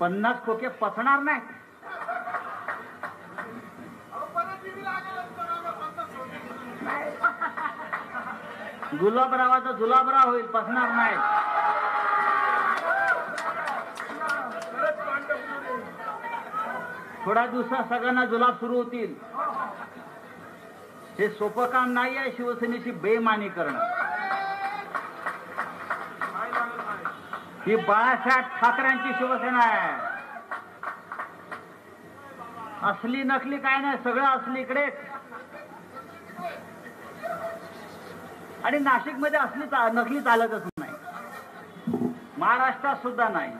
पन्नास खोके पचणार नाही. गुलाबरावाचा जुलाबराव होईल पसणार नाही. थोड्या दिवसात सगळ्यांना जुलाब सुरू होतील. हे सोपं काम नाही आहे शिवसेनेची बेमानी करणं. ही बाळासाहेब ठाकरेंची शिवसेना आहे. असली नकली काय नाही सगळं असली इकडे. आणि नाशिकमध्ये असली नकली चालतच नाही. महाराष्ट्रात सुद्धा नाही.